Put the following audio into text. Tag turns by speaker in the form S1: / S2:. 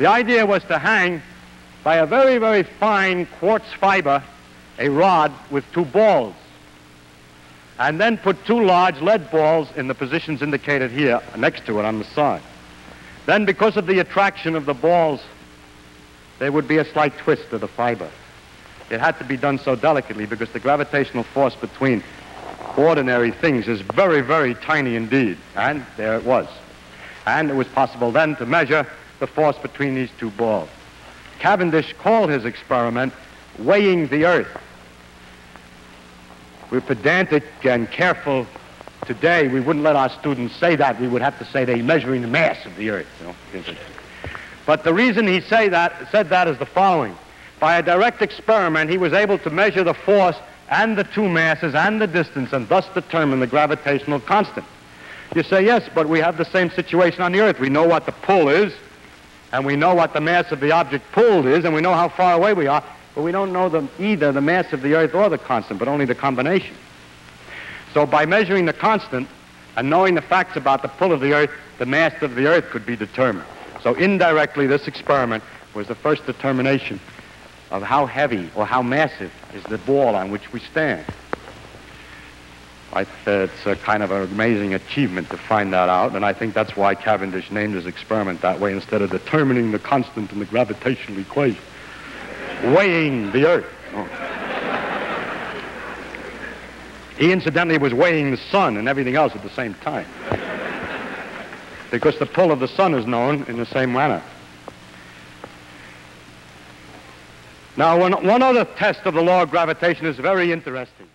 S1: The idea was to hang by a very, very fine quartz fiber a rod with two balls and then put two large lead balls in the positions indicated here next to it on the side. Then, because of the attraction of the balls, there would be a slight twist of the fiber. It had to be done so delicately because the gravitational force between ordinary things is very, very tiny indeed. And there it was. And it was possible then to measure the force between these two balls. Cavendish called his experiment weighing the Earth. We're pedantic and careful today. We wouldn't let our students say that. We would have to say they're measuring the mass of the Earth. You know? But the reason he say that, said that is the following. By a direct experiment, he was able to measure the force and the two masses and the distance and thus determine the gravitational constant. You say, yes, but we have the same situation on the Earth. We know what the pull is, and we know what the mass of the object pulled is, and we know how far away we are. But we don't know the, either the mass of the Earth or the constant, but only the combination. So by measuring the constant and knowing the facts about the pull of the Earth, the mass of the Earth could be determined. So indirectly, this experiment was the first determination of how heavy or how massive is the ball on which we stand. I, it's a kind of an amazing achievement to find that out, and I think that's why Cavendish named his experiment that way instead of determining the constant in the gravitational equation weighing the earth. Oh. He incidentally was weighing the sun and everything else at the same time. because the pull of the sun is known in the same manner. Now, one, one other test of the law of gravitation is very interesting.